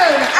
Good.